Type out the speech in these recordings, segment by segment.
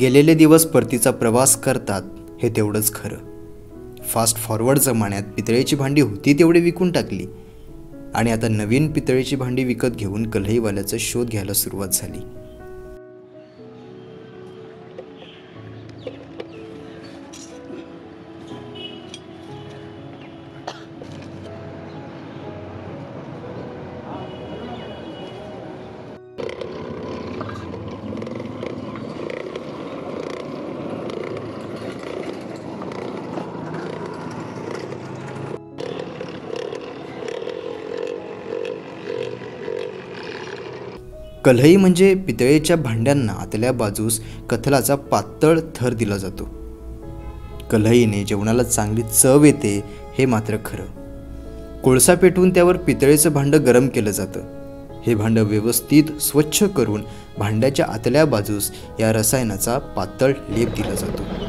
गेलेले दिवस परतीचा प्रवास करतात हे तेवढंच खरं. फास्ट फॉरवर्ड जमान्यात पितळेची भांडी होती तेवढी विकून टाकली. आणि आता नवीन पितळेची भांडी विकत घेऊन कलईवाल्याचा शोध घ्यायला सुरुवात झाली. कलई म्हणजे पितळेच्या भांड्यांना आतल्या बाजूस कथलाचा पातळ थर दिला जातो. कलईने जेवणाला चांगली चव येते हे मात्र खरं. कोळसा पेटवून त्यावर पितळेचं भांडं गरम केलं जातं. हे भांडं व्यवस्थित स्वच्छ करून भांड्याच्या आतल्या बाजूस या रसायनाचा पातळ लेप दिला जातो.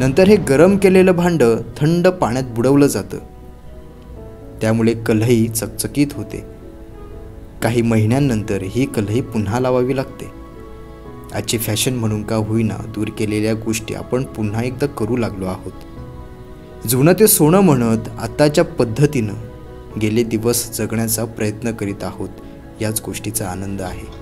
नंतर हे गरम केलेलं भांडं थंड पाण्यात बुडवलं जातं. त्यामुळे कलही चकचकीत होते. काही महिन्यांनंतर ही कलही पुन्हा लावावी लागते. आजची फॅशन म्हणून का होईना दूर केलेल्या गोष्टी आपण पुन्हा एकदा करू लागलो आहोत. जुनं ते सोनं म्हणत आत्ताच्या पद्धतीनं गेले दिवस जगण्याचा प्रयत्न करीत आहोत याच गोष्टीचा आनंद आहे.